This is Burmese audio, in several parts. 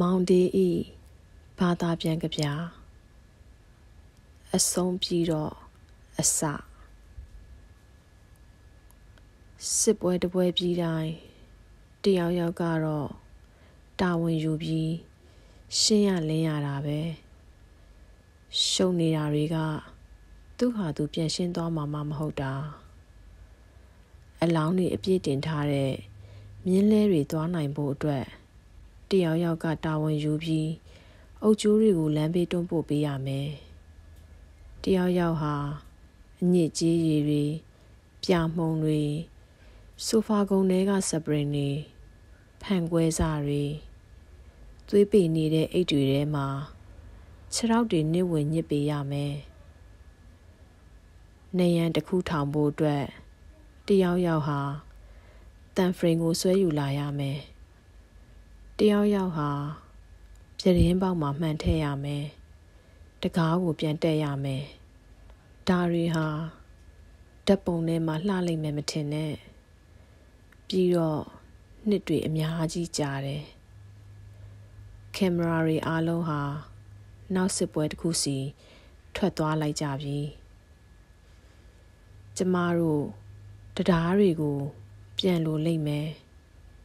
မောင်ဒီဤဘာသာပြန်ကြပြအဆုံးပြီးတော့အစစစ်ပွဲတပွဲပြီးတိုင်းတယောက်ယောက်ကတော့တာဝန်ယူပြီးရှင်းရလင်းရတာပဲရှုံနေတာတွေကသူ့ဟာသူပြန်ရှင်းသွားမှာမဟုတ်တာအလောင်းတွေအပြည့်တင်ထားတဲ့မြင်းလဲတွေသွားနိုင်ဖို့အတွက် တယောက်ယောက်ကတာဝန်ယူပြီးအုတ်ကျိုးတွေကိုလမ်းဘေးတွန်းပို့ပေးရမယ်တယောက်ယောက်ဟာအညစ်ကြေးရည်တွေပြာမှုန်တွေဆိုဖာကုန်းထဲကစပရင်တွေဖန်ကွဲစားတွေသွေးပေနေတဲ့အိတ်တွေထဲမှာခြေထောက်တွေနစ်ဝင်ညစ်ပေးရမယ်နေရန်တစ်ခုထောင်ဖို့အတွက်တယောက်ယောက်ဟာတန်ဖရင်ကိုဆွဲယူလာရမယ် တယောက်ယောက်ဟာပြတင်းပေါက်မှာမှန်ထည့်ရမယ်တကားကိုပြန်တက်ရမယ်ဒါတွေဟာဓာတ်ပုံထဲမှာလှလိမ့်မယ်မထင်နဲ့ပြီးတော့နှစ်တွေအများကြီးကြာတယ်ကင်မရာတွေအားလုံးဟာနောက်စစ်ပွဲတစ်ခုစီထွက်သွားလိုက်ကြပြီကျမတို့တရားတွေကို ပြန်လို့လိမ့်မယ်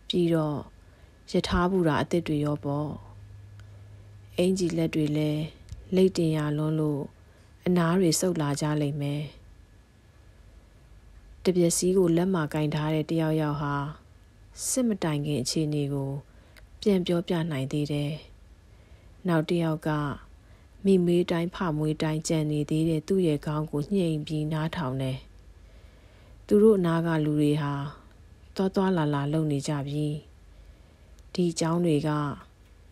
ပြီးတော့ ယထာဘူရာအစ်စ်တွေရောပေါ့အင်ကြီးလက်တွေလည်းလိတ်တင်ရလွန်းလို့အနားတွေဆုပ်လာကြလိမ့်မယ်တပြက်စီးကိုလက်မှာကင်ထားတဲ့တယောက်ယောက်ဟာစစ်မတိုင်ခင်အခြေအနေကို ပြန်ပြောပြနိုင်သေးတယ်နောက်တယောက်ကမိမေးတိုင်းဖမွေးတိုင်းကြံနေသေးတဲ့သူ့ရဲ့ခေါင်းကိုညှိမ်ပြီးနားထောင်တယ်သူတို့အနားကလူတွေဟာတွားတွားလာလာလုံနေကြပြီ ဒီအကြောင်းတွေက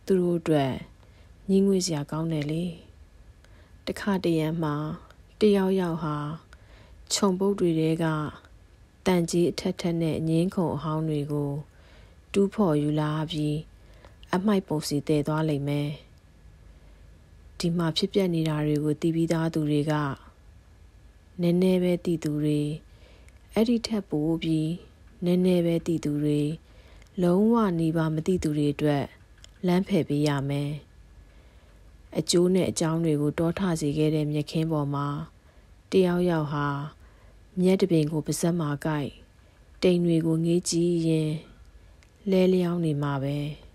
သူတို့အတွက်ညှင်းငွေစရာကောင်းတယ်လေတခါတရံမှာတယောက်ယောက်ဟာခြုံပုတ်တွေတဲကတန်ကြီးအထက်ထက်နဲ့ငင်းခုံအဟောင်းတွေကိုတူးဖော်ယူလာပြီးအမိုက်ပုံစီတည်သွားလိမ့်မယ်ဒီမှာဖြစ်ပျက်နေတာတွေကိုသိပြီးသားသူတွေကနည်းနည်းပဲသိသူတွေအဲ့ဒီထက်ပိုပြီးနည်းနည်းပဲသိသူတွေ လုံးဝနေပါမသိသူတွေအတွက်လမ်းဖယ်ပေးရမယ်အကျိုးနဲ့အကြောင်းတွေကိုတောထစေခဲ့တဲ့မြက်ခင်းပေါ်မှာတယောက်ယောက်ဟာမြက်တပင်ကိုပါဇက်မှာကိုက်တိမ်တွေကိုငေးကြည့်ရင်လဲလျောင်းနေမှာပဲ။